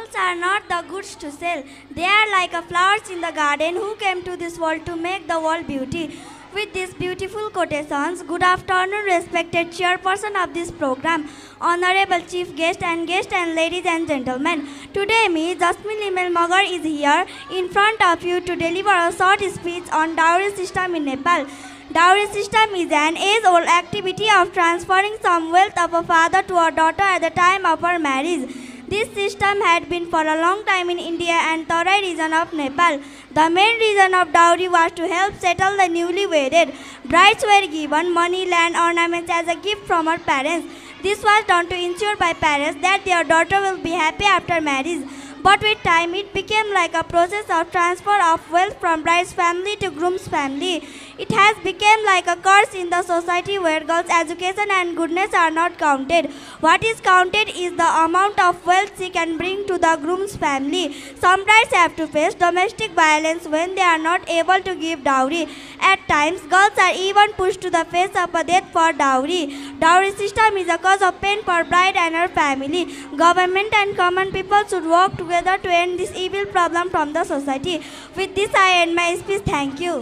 Girls are not the goods to sell. They are like a flowers in the garden who came to this world to make the world beauty. With these beautiful quotations, good afternoon, respected chairperson of this program, honorable chief guest and guest and ladies and gentlemen. Today, me, Jasmine Limel Magar, is here in front of you to deliver a short speech on dowry system in Nepal. Dowry system is an age-old activity of transferring some wealth of a father to a daughter at the time of her marriage. This system had been for a long time in India and Tarai region of Nepal. The main reason of dowry was to help settle the newly wedded. Brides were given money, land, ornaments as a gift from her parents. This was done to ensure by parents that their daughter will be happy after marriage. But with time, it became like a process of transfer of wealth from bride's family to groom's family. It has become like a curse in the society where girls' education and goodness are not counted. What is counted is the amount of wealth she can bring to the groom's family. Some brides have to face domestic violence when they are not able to give dowry. At times, girls are even pushed to the face of a death for dowry. Dowry system is a cause of pain for bride and her family. Government and common people should work together to end this evil problem from the society. With this, I end my speech. Thank you.